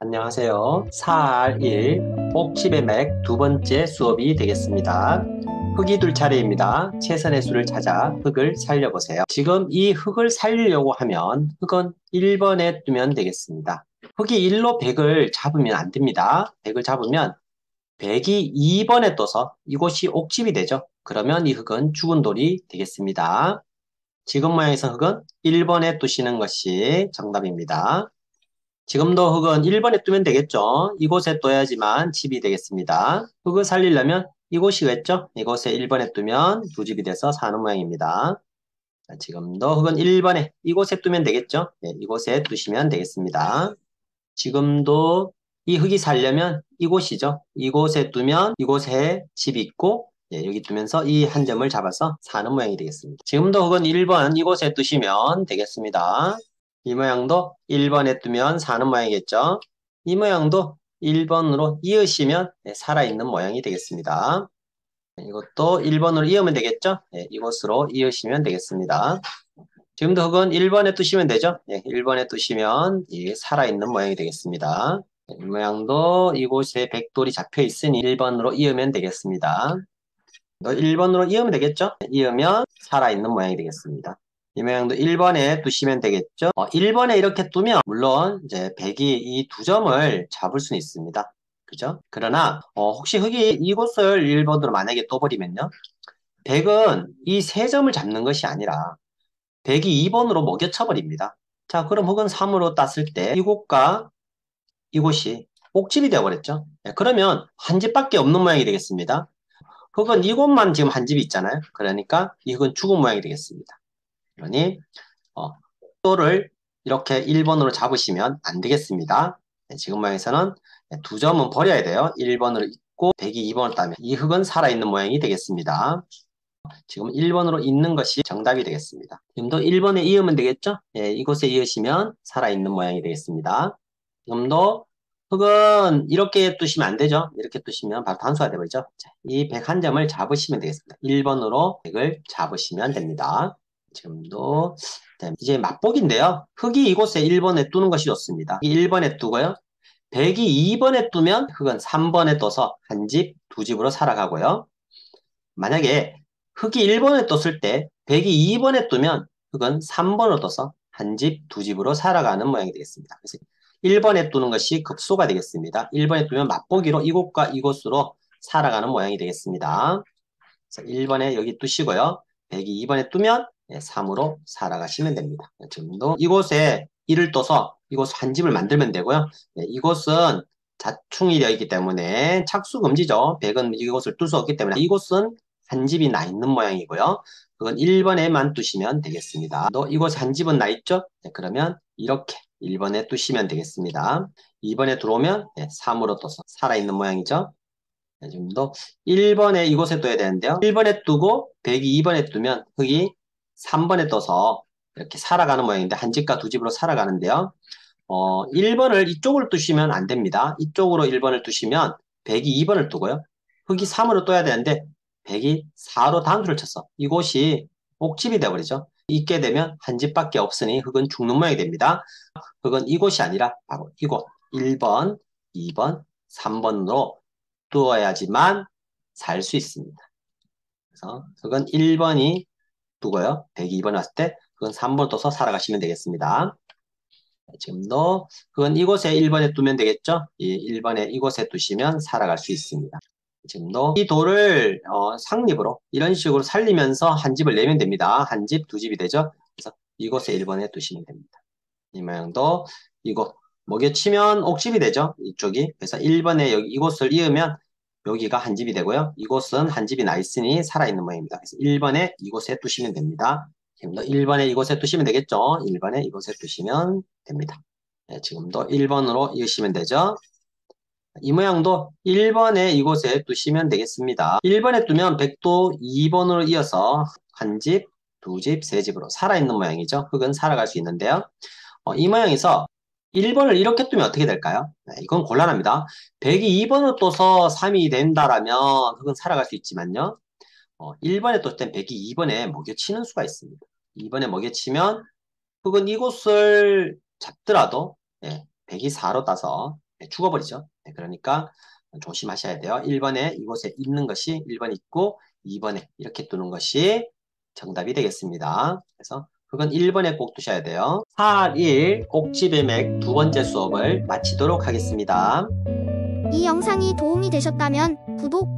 안녕하세요. 4R1 옥집의 맥 두 번째 수업이 되겠습니다. 흙이 둘 차례입니다. 최선의 수를 찾아 흙을 살려보세요. 지금 이 흙을 살리려고 하면 흙은 1번에 두면 되겠습니다. 흙이 1로 100을 잡으면 안 됩니다. 100을 잡으면 100이 2번에 떠서 이곳이 옥집이 되죠. 그러면 이 흙은 죽은 돌이 되겠습니다. 지금 모양에서 흙은 1번에 두시는 것이 정답입니다. 지금도 흙은 1번에 두면 되겠죠. 이곳에 둬야지만 집이 되겠습니다. 흙을 살리려면 이곳이겠죠. 이곳에 1번에 두면 두 집이 돼서 사는 모양입니다. 자, 지금도 흙은 1번에 이곳에 두면 되겠죠. 네, 이곳에 두시면 되겠습니다. 지금도 이 흙이 살려면 이곳이죠. 이곳에 두면 이곳에 집이 있고 예, 여기 두면서 이 한 점을 잡아서 사는 모양이 되겠습니다. 지금도 흙은 1번 이곳에 두시면 되겠습니다. 이 모양도 1번에 두면 사는 모양이겠죠. 이 모양도 1번으로 이으시면 네, 살아있는 모양이 되겠습니다. 네, 이것도 1번으로 이으면 되겠죠. 네, 이곳으로 이으시면 되겠습니다. 지금도 흙은 1번에 두시면 되죠. 네, 1번에 두시면 살아있는 모양이 되겠습니다. 이 모양도 이곳에 백돌이 잡혀 있으니 1번으로 이으면 되겠습니다. 1번으로 이으면 되겠죠? 이으면 살아있는 모양이 되겠습니다. 이 모양도 1번에 두시면 되겠죠? 어, 1번에 이렇게 두면 물론 이제 100이 이 두 점을 잡을 수는 있습니다. 그죠? 그러나 어, 혹시 흙이 이곳을 1번으로 만약에 떠버리면요. 100은 이 세 점을 잡는 것이 아니라 100이 2번으로 먹여쳐버립니다. 자, 그럼 흙은 3으로 땄을 때 이곳과 이곳이 옥집이 되어버렸죠. 네, 그러면 한 집밖에 없는 모양이 되겠습니다. 흙은 이곳만 지금 한 집이 있잖아요. 그러니까 이 흙은 죽은 모양이 되겠습니다. 그러니 어, 또를 이렇게 1번으로 잡으시면 안 되겠습니다. 네, 지금 모양에서는 두 점은 버려야 돼요. 1번으로 있고 100이 2번을 따면 이 흙은 살아있는 모양이 되겠습니다. 지금 1번으로 있는 것이 정답이 되겠습니다. 지금도 1번에 이으면 되겠죠? 예, 이곳에 이으시면 살아있는 모양이 되겠습니다. 지금도 흙은 이렇게 두시면 안 되죠? 이렇게 두시면 바로 단수가 되버리죠? 자, 이 101점을 잡으시면 되겠습니다. 1번으로 100을 잡으시면 됩니다. 지금도 이제 맛보기인데요. 흙이 이곳에 1번에 두는 것이 좋습니다. 1번에 두고요. 100이 2번에 두면 흙은 3번에 떠서 한 집, 두 집으로 살아가고요. 만약에 흙이 1번에 떴을 때 100이 2번에 두면 흙은 3번으로 떠서 한 집, 두 집으로 살아가는 모양이 되겠습니다. 그래서 1번에 두는 것이 급소가 되겠습니다. 1번에 두면 맛보기로 이곳과 이곳으로 살아가는 모양이 되겠습니다. 그래서 1번에 여기 두시고요. 100이 2번에 두면 3으로 살아가시면 됩니다. 지금도 이곳에 1을 떠서 이곳 한 집을 만들면 되고요. 네, 이곳은 자충이 되어 있기 때문에 착수 금지죠. 100은 이곳을 뚫 수 없기 때문에 이곳은 한 집이 나 있는 모양이고요. 그건 1번에만 두시면 되겠습니다. 또 이곳에 한 집은 나 있죠? 네, 그러면 이렇게 1번에 두시면 되겠습니다. 2번에 들어오면 네, 3으로 떠서 살아있는 모양이죠. 네, 지금도 1번에 이곳에 둬야 되는데요. 1번에 두고 100이 2번에 두면 흙이 3번에 떠서 이렇게 살아가는 모양인데 한 집과 두 집으로 살아가는데요. 어, 1번을 이쪽으로 두시면 안 됩니다. 이쪽으로 1번을 두시면 100이 2번을 두고요. 흙이 3으로 떠야 되는데 100이 4로 단수를 쳤어. 이곳이 옥집이 되어버리죠. 있게 되면 한 집밖에 없으니 흙은 죽는 모양이 됩니다. 흙은 이곳이 아니라 바로 이곳 1번, 2번, 3번으로 두어야지만 살 수 있습니다. 그래서 흙은 1번이 두고요. 102번 왔을 때 그건 3번 떠서 살아가시면 되겠습니다. 지금도 그건 이곳에 1번에 두면 되겠죠? 이 1번에 이곳에 두시면 살아갈 수 있습니다. 지금도 이 돌을 어, 상립으로 이런 식으로 살리면서 한 집을 내면 됩니다. 한 집, 두 집이 되죠? 그래서 이곳에 1번에 두시면 됩니다. 이 모양도 이곳 먹여 치면 옥집이 되죠? 이쪽이. 그래서 1번에 여기 이곳을 이으면 여기가 한 집이 되고요. 이곳은 한 집이 나 있으니 살아있는 모양입니다. 그래서 1번에 이곳에 두시면 됩니다. 지금도 1번에 이곳에 두시면 되겠죠. 1번에 이곳에 두시면 됩니다. 네, 지금도 1번으로 이으시면 되죠. 이 모양도 1번에 이곳에 두시면 되겠습니다. 1번에 두면 100도 2번으로 이어서 한 집, 두 집, 세 집으로 살아있는 모양이죠. 흙은 살아갈 수 있는데요. 어, 이 모양에서 1번을 이렇게 두면 어떻게 될까요? 네, 이건 곤란합니다. 100이 2번으로 떠서 3이 된다라면 흙은 살아갈 수 있지만요. 어, 1번에 떴을 땐 100이 2번에 먹여치는 수가 있습니다. 2번에 먹여치면 흙은 이곳을 잡더라도 네, 100이 4로 따서 네, 죽어버리죠. 네, 그러니까 조심하셔야 돼요. 1번에 이곳에 있는 것이 1번 있고 2번에 이렇게 두는 것이 정답이 되겠습니다. 그래서 그건 1번에 꼭 두셔야 돼요. 4.1 꼭지배 맥 두 번째 수업을 마치도록 하겠습니다. 이 영상이 도움이 되셨다면 구독,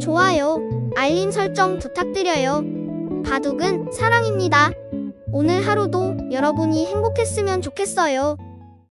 좋아요, 알림 설정 부탁드려요. 바둑은 사랑입니다. 오늘 하루도 여러분이 행복했으면 좋겠어요.